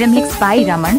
Remix by Raman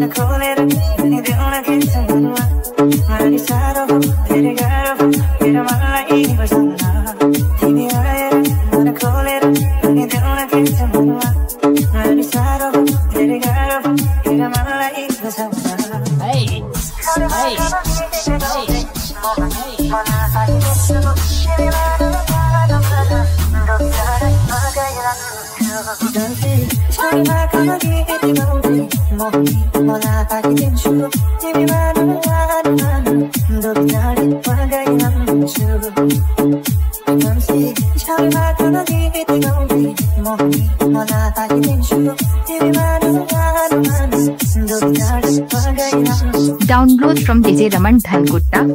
आएर मन खोलेर 사랑이 막아마기에 비가 오지 몸이 떠나가게 된 주, 이미 많은 화를 나는 너도 나를 화가게 남는 주. 잠시 사랑이 막아마기에 비가 오지 몸이 떠나가게 된 주, 이미 많은 화를 나는 너도 나를 화가게 남는 주. Download from DJ Raman Dhalgutta.